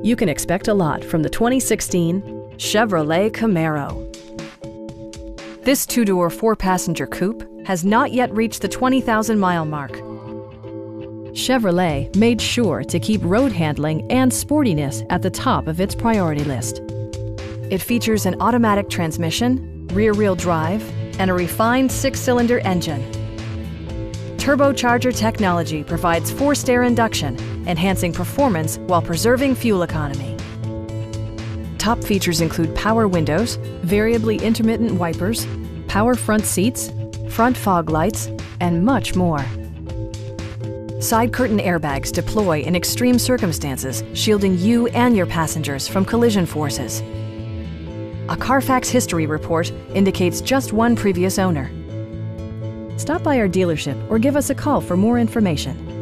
You can expect a lot from the 2016 Chevrolet Camaro. This two-door, four-passenger coupe has not yet reached the 20,000-mile mark. Chevrolet made sure to keep road handling and sportiness at the top of its priority list. It features an automatic transmission, rear-wheel drive, and a refined six-cylinder engine. Turbocharger technology provides forced air induction, enhancing performance while preserving fuel economy. Top features include power windows, variably intermittent wipers, power front seats, front fog lights, and much more. Side curtain airbags deploy in extreme circumstances, shielding you and your passengers from collision forces. A Carfax history report indicates just one previous owner. Stop by our dealership or give us a call for more information.